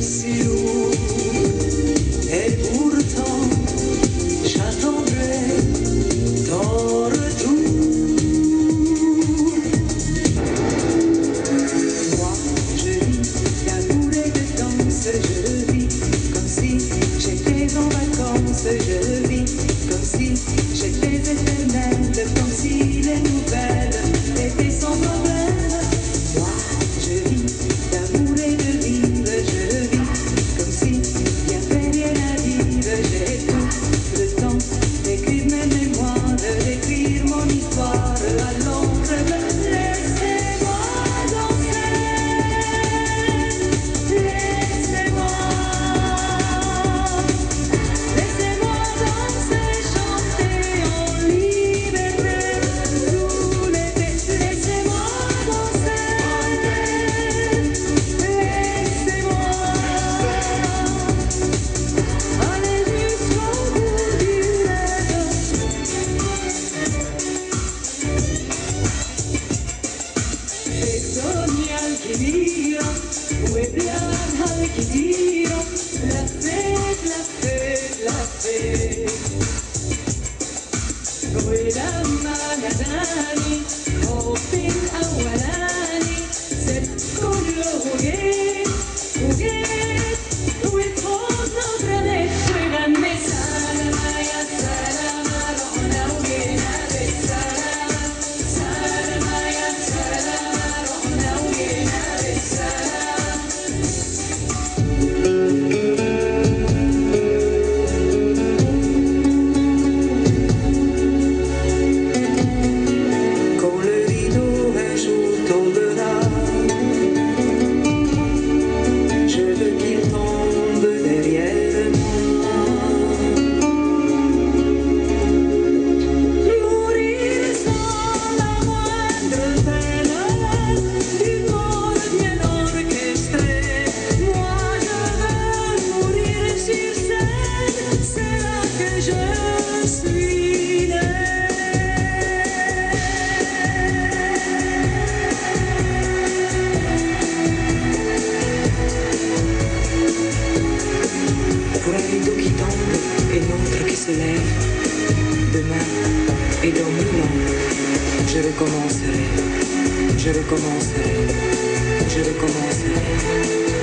Senhor, é tu. كبيرة وبأمها كبيرة لفيت لفيت لفيت ولما ناداني حبي الأولاني سبت كله جيت Demain et dans mille ans, je recommencerai, je recommencerai, je recommencerai.